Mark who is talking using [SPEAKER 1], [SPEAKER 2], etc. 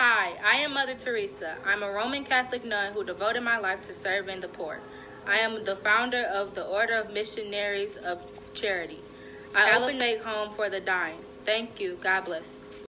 [SPEAKER 1] Hi, I am Mother Teresa. I'm a Roman Catholic nun who devoted my life to serving the poor. I am the founder of the Order of Missionaries of Charity. I open a home for the dying. Thank you. God bless.